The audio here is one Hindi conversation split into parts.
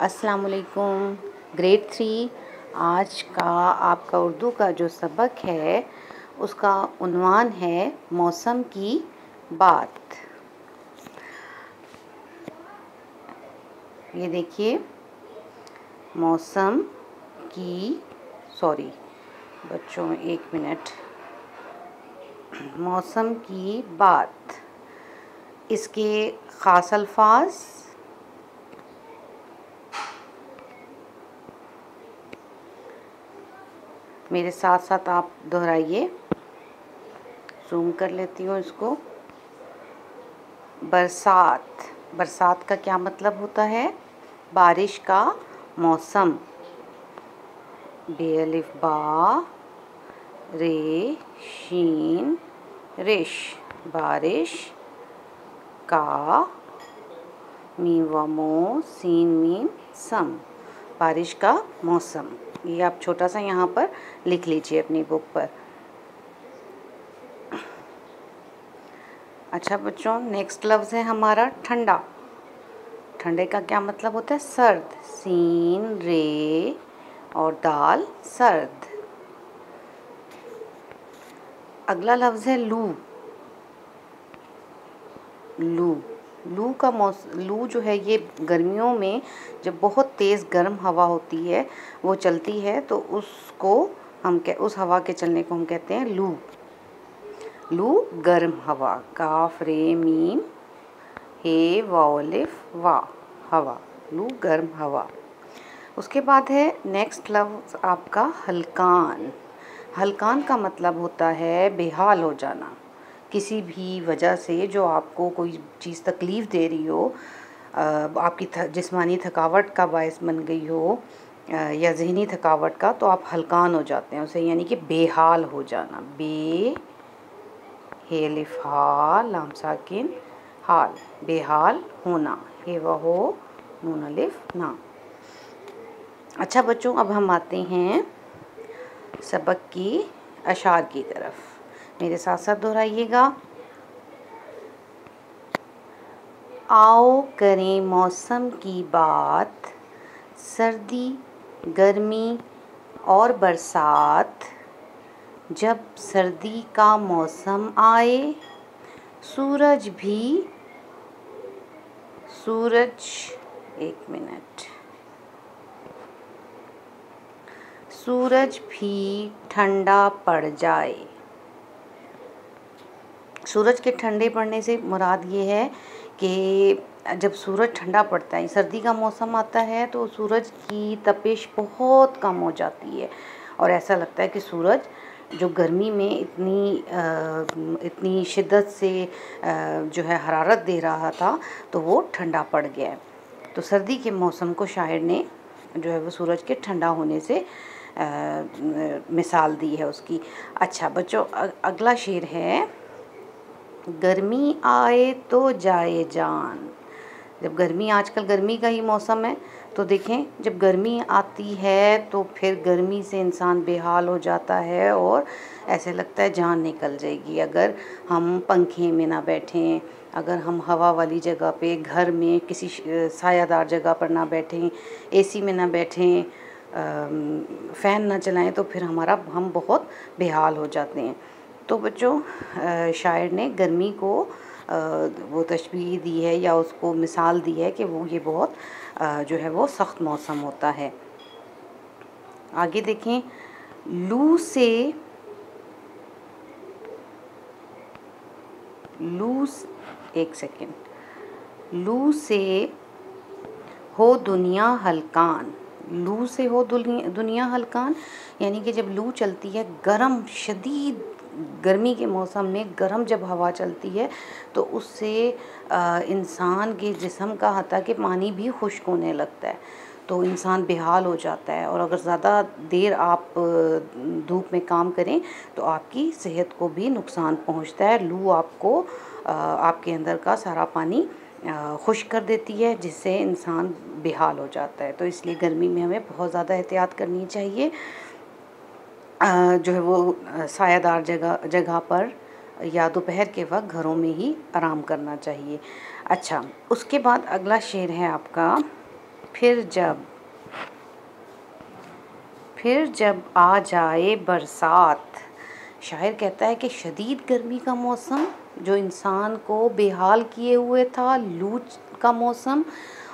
अस्सलाम वालेकुम ग्रेड थ्री, आज का आपका उर्दू का जो सबक है, उसका उन्वान है मौसम की बात। ये देखिए, मौसम की सॉरी बच्चों, एक मिनट। मौसम की बात। इसके ख़ास अल्फाज मेरे साथ साथ आप दोहराइए। जूम कर लेती हूँ इसको। बरसात। बरसात का क्या मतलब होता है? बारिश का मौसम। बेअलिफ बा रे, शीन, रिश। बारिश का मीम वमो सीन, मीन, सम। बारिश का मौसम। ये आप छोटा सा यहाँ पर लिख लीजिए अपनी बुक पर। अच्छा बच्चों नेक्स्ट लफ्ज़ है हमारा ठंडा। ठंडे का क्या मतलब होता है? सर्द, सीन, रे और दाल, सर्द। अगला लफ्ज़ है लू। लू। लू का मौस, लू जो है ये गर्मियों में जब बहुत तेज़ गर्म हवा होती है, वो चलती है तो उसको हम कह, उस हवा के चलने को हम कहते हैं लू। लू गर्म हवा काफ रे मीम हे वालिफ वा, हवा। लू गर्म हवा। उसके बाद है नेक्स्ट लफ्ज़ आपका हलकान। हलकान का मतलब होता है बेहाल हो जाना। किसी भी वजह से जो आपको कोई चीज़ तकलीफ़ दे रही हो आपकी जिस्मानी थकावट का बायस बन गई हो या जहनी थकावट का तो आप हलकान हो जाते हैं उसे, यानी कि बेहाल हो जाना। बे, हेलिफ, हाल साकिन हाल, बेहाल होना। हे वह हो नून ना। अच्छा बच्चों, अब हम आते हैं सबक की अशार की तरफ़। मेरे साथ साथ दोहराइएगा। आओ करें मौसम की बात। सर्दी, गर्मी और बरसात। जब सर्दी का मौसम आए, सूरज भी, सूरज, एक मिनट। सूरज भी ठंडा पड़ जाए। सूरज के ठंडे पड़ने से मुराद ये है कि जब सूरज ठंडा पड़ता है सर्दी का मौसम आता है तो सूरज की तपिश बहुत कम हो जाती है। और ऐसा लगता है कि सूरज जो गर्मी में इतनी आ, इतनी शिद्दत से आ, जो है हरारत दे रहा था तो वो ठंडा पड़ गया है। तो सर्दी के मौसम को शायर ने जो है वो सूरज के ठंडा होने से आ, मिसाल दी है उसकी। अच्छा बच्चों अगला शेर है गर्मी आए तो जाए जान। जब गर्मी, आजकल गर्मी का ही मौसम है तो देखें, जब गर्मी आती है तो फिर गर्मी से इंसान बेहाल हो जाता है और ऐसे लगता है जान निकल जाएगी। अगर हम पंखे में ना बैठें, अगर हम हवा वाली जगह पे, घर में किसी सायादार जगह पर ना बैठें एसी में ना बैठें फ़ैन ना चलाएँ तो फिर हमारा, हम बहुत बेहाल हो जाते हैं। तो बच्चों शायर ने गर्मी को वो तशबी दी है या उसको मिसाल दी है कि वो, ये बहुत जो है वो सख्त मौसम होता है। आगे देखें, लू से, लू एक सेकेंड, लू से हो दुनिया हलकान, लू से हो दुनिया हलकान, यानी कि जब लू चलती है, गरम, शदीद गर्मी के मौसम में गर्म जब हवा चलती है तो उससे इंसान के जिसम का हता कि पानी भी खुश्क होने लगता है। तो इंसान बेहाल हो जाता है और अगर ज़्यादा देर आप धूप में काम करें तो आपकी सेहत को भी नुकसान पहुँचता है। लू आपको आपके अंदर का सारा पानी खुश कर देती है, जिससे इंसान बेहाल हो जाता है। तो इसलिए गर्मी में हमें बहुत ज़्यादा एहतियात करनी चाहिए। जो है वो सायादार जगह जगह पर या दोपहर के वक्त घरों में ही आराम करना चाहिए। अच्छा उसके बाद अगला शेर है आपका, फिर जब फिर जब आ जाए बरसात। शायर कहता है कि शदीद गर्मी का मौसम, जो इंसान को बेहाल किए हुए था लू का मौसम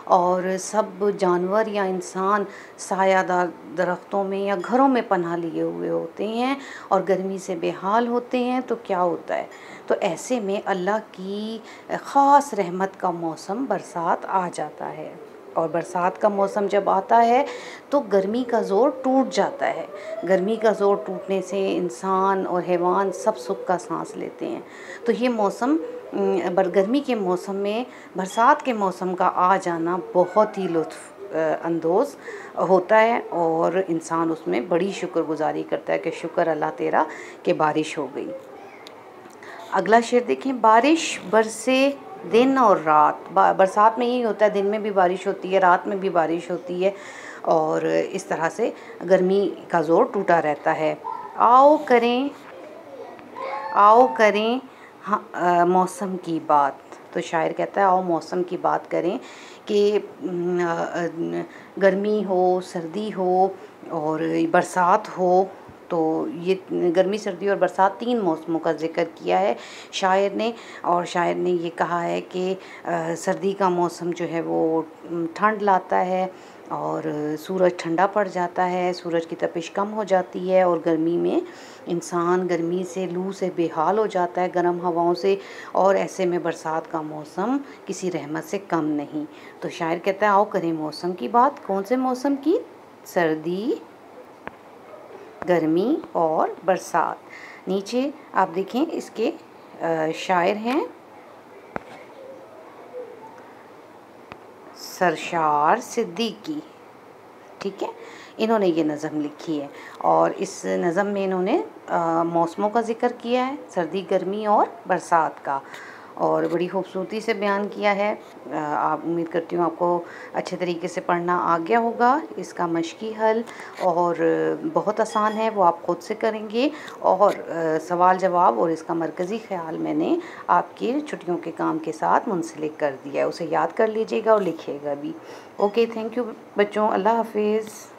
और सब जानवर या इंसान सायादार दरख्तों में या घरों में पनाह लिए हुए होते हैं और गर्मी से बेहाल होते हैं तो क्या होता है? तो ऐसे में अल्लाह की ख़ास रहमत का मौसम बरसात आ जाता है। और बरसात का मौसम जब आता है तो गर्मी का ज़ोर टूट जाता है। गर्मी का ज़ोर टूटने से इंसान और हैवान सब सुख का सांस लेते हैं। तो ये मौसम बर गर्मी के मौसम में, बरसात के मौसम का आ जाना बहुत ही लुत्फ़ अंदोज़ होता है और इंसान उसमें बड़ी शुक्रगुजारी करता है कि शुक्र अल्लाह तेरा कि बारिश हो गई। अगला शेर देखें, बारिश बरसे दिन और रात। बरसात में यही होता है, दिन में भी बारिश होती है, रात में भी बारिश होती है और इस तरह से गर्मी का ज़ोर टूटा रहता है। आओ करें आओ करें हाँ मौसम की बात। तो शायर कहता है, आओ मौसम की बात करें कि गर्मी हो, सर्दी हो और बरसात हो। तो ये गर्मी, सर्दी और बरसात तीन मौसमों का ज़िक्र किया है शायर ने। और शायर ने ये कहा है कि सर्दी का मौसम जो है वो ठंड लाता है। और सूरज ठंडा पड़ जाता है, सूरज की तपिश कम हो जाती है और गर्मी में इंसान गर्मी से, लू से बेहाल हो जाता है गर्म हवाओं से और ऐसे में बरसात का मौसम किसी रहमत से कम नहीं। तो शायर कहता है, आओ करें मौसम की बात। कौन से मौसम की? सर्दी, गर्मी और बरसात। नीचे आप देखें, इसके शायर हैं। सरशार सिद्दीकी। ठीक है? इन्होंने ये नज़म लिखी है और इस नज़म में इन्होंने मौसमों का ज़िक्र किया है, सर्दी, गर्मी और बरसात का। और बड़ी खूबसूरती से बयान किया है। आप उम्मीद करती हूँ आपको अच्छे तरीके से पढ़ना आ गया होगा। इसका मशकी हल और बहुत आसान है, वो आप ख़ुद से करेंगे। और सवाल जवाब और इसका मरकज़ी ख्याल मैंने आपकी छुट्टियों के काम के साथ मुंसलिक कर दिया है। उसे याद कर लीजिएगा और लिखिएगा भी। ओके, थैंक यू बच्चों, अल्लाह हाफिज़।